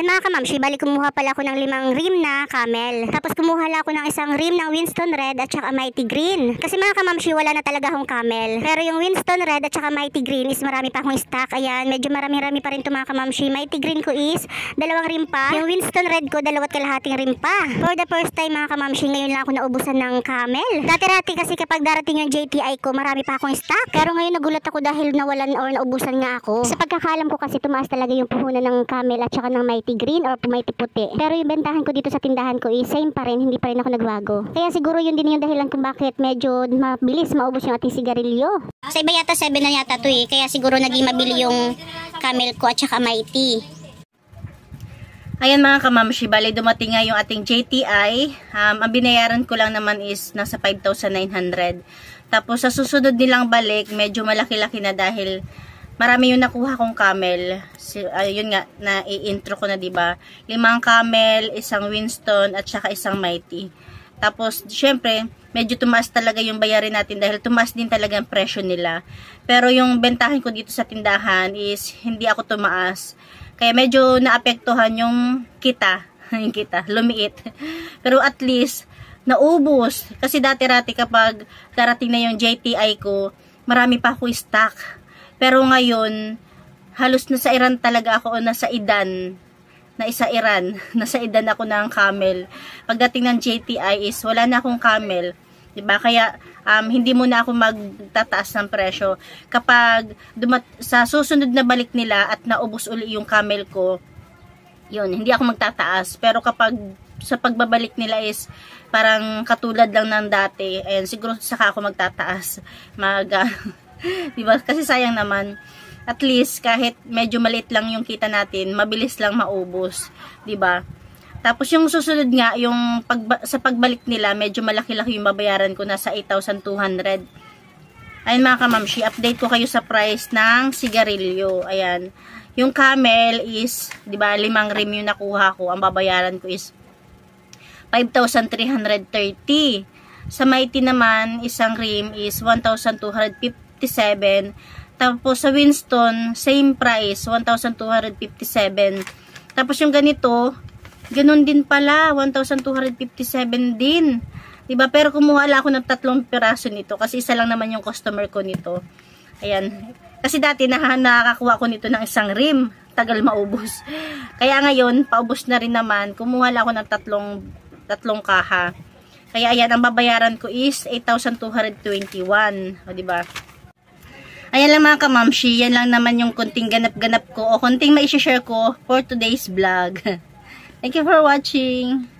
Ayan mga kamamshi, bali kumuha pala ako ng limang rim na camel. Tapos kumuha lang ako ng isang rim ng Winston Red at saka Mighty Green. Kasi mga kamamshi, wala na talaga akong camel. Pero yung Winston Red at saka Mighty Green is marami pa akong stock. Ayan, medyo marami-rami pa rin ito mga kamamshi. Mighty Green ko is dalawang rim pa. Yung Winston Red ko, dalawat kalahating rim pa. For the first time mga kamamshi, ngayon lang ako naubusan ng camel. Dati-rati kasi kapag darating yung JTI ko, marami pa akong stock. Pero ngayon nagulat ako dahil nawalan or naubusan nga ako. Sa pagkakalam ko kasi tumaas talaga yung puhunan ng camel at saka ng Mighty Green or Mighty Puti. Pero yung bentahan ko dito sa tindahan ko is same pa rin, hindi pa rin ako nagbago. Kaya siguro yun din yung dahilan kung bakit medyo mabilis maubos yung ating sigarilyo. Sa iba yata 7 na yata to eh, kaya siguro naging mabili yung camel ko at saka Mighty. Ayan mga kamamshi, bali dumating nga yung ating JTI. Um, ang binayaran ko lang naman is nasa 5,900. Tapos sa susunod nilang balik, medyo malaki-laki na dahil marami yung nakuha kong camel. Si, uh, nga, na i-intro ko na 'di ba? Limang camel, isang Winston at saka isang Mighty. Tapos syempre, medyo tumaas talaga yung bayarin natin dahil tumaas din talaga ang presyo nila. Pero yung bentahin ko dito sa tindahan is hindi ako tumaas. Kaya medyo naapektuhan yung kita, yung kita, lumiit. Pero at least naubos kasi dati-rati kapag darating na yung JTI ko, marami pa ako stock. Pero ngayon, halos nasa Iran talaga ako o nasa Idan na isa Iran, nasa Idan ako ng camel. Pagdating ng JTI is wala na akong camel. 'di ba? Kaya um, hindi muna ako magtataas ng presyo. Kapag dumat sa susunod na balik nila at naubos uli yung camel ko, yun, hindi ako magtataas. Pero kapag sa pagbabalik nila is parang katulad lang ng dati, ayan, siguro saka ako magtataas. Mag, uh, 'di ba? Kasi sayang naman. At least kahit medyo maliit lang yung kita natin, mabilis lang maubos, 'di ba? Tapos yung susunod nga, yung pag, sa pagbalik nila, medyo malaki-laki yung babayaran ko, nasa 8,200. Ayun mga kamamshi, update ko kayo sa price ng sigarilyo. Ayan. Yung camel is, di ba, limang rim yung nakuha ko. Ang babayaran ko is 5,330. Sa Mighty naman, isang rim is 1,257. Tapos sa Winston, same price, 1,257. Tapos yung ganito, Ganun din pala, 1,257 din. 'Di ba? Pero kumuha lang ako ng tatlong piraso nito kasi isa lang naman yung customer ko nito. Ayan. Kasi dati na, nakakakuha ko nito ng isang rim. Tagal maubos. Kaya ngayon, paubos na rin naman. Kumuha lang ako ng tatlong, tatlong kaha. Kaya ayan, ang babayaran ko is 8,221. O, diba? Ayan lang mga kamamshi, yan lang naman yung konting ganap-ganap ko o konting maishishare ko for today's vlog. Thank you for watching.